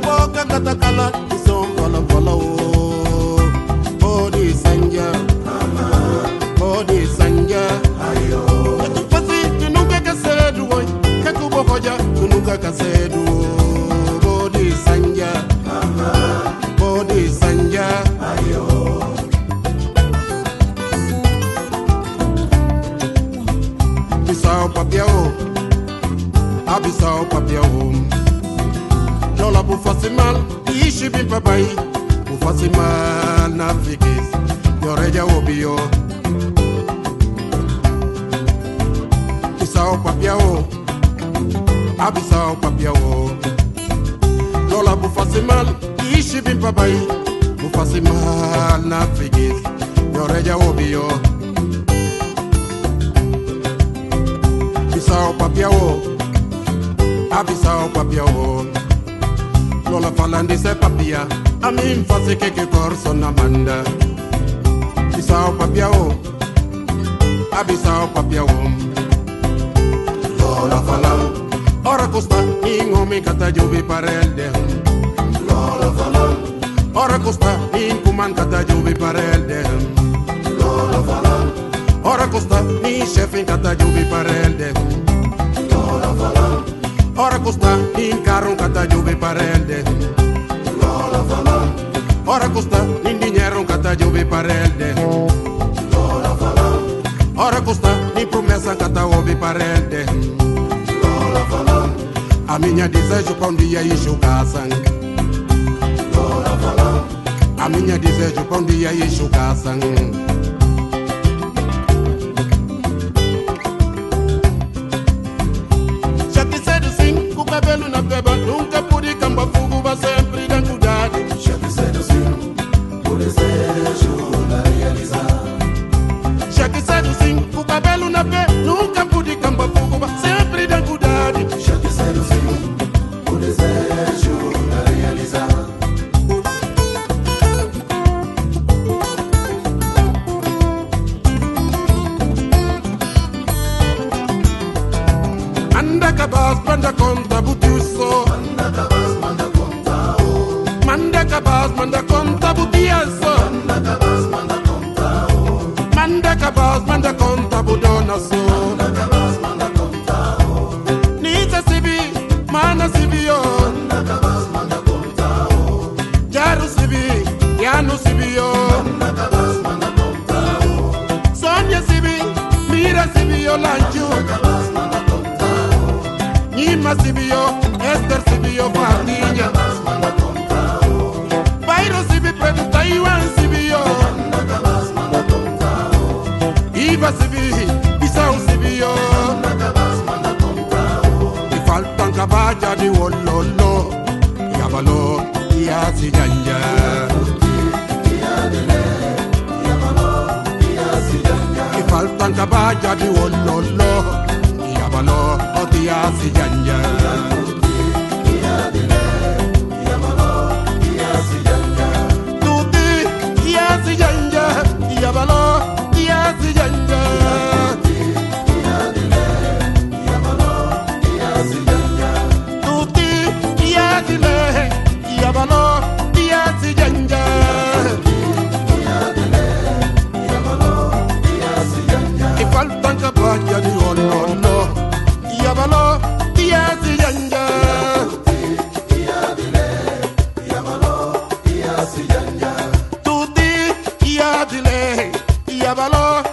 boka katakala ison fala fala o bodi sanja. Bodi sanja. Fasi tunuka kasedu woy kakubo hoja tunuka kasedu bodi sanja. Bodi sanja. Bisao papiao Abisao papiao ufasi mal iishi bila bai ufasi mal na fikis yoreja obio. Kisao papiao. Abisao papiao. Lola bufasi mal iishi bila bai ufasi mal na fikis yoreja obio. Kisao papiao. Abisao papiao. Lola falandi se papia. Amin fasi keke corso na manda. Bisao papiao Abisao papiao Lola falan Ora costa Ingomi kata jubi parelde Lola falan Ora costa Inkuman kata jubi parelde Lola falan Ora costa Mi chef in kata jubi parelde Lola falan Ora costa In carro kata jubi parelde Ora custa, em dinheiro cata jove para ele. Ora custa, em promessa cata ouvir para ele. A minha desejo para um dia enxugar sangue. A minha desejo para um dia enxugar sangue. cabelo na peba nunca Manda kabas, manda konta butuso. Manda kabas, manda konta o. Manda kabas, manda konta butiaso. Manda kabas, manda konta o. Manda kabas, manda konta budonaso. Nima sibio, Esther sibio, Fatinha Bairo sibi, Pedro Taiwan sibio Iva sibi, Isao sibio Mi faltan caballa di wololo Yabalo, Yasi Janja Mi faltan caballa di wololo yamano oti asi janja tuti iasi janja yamano iasi janja tuti iasi le yamano iasi janja faltan capaci di Jabaló.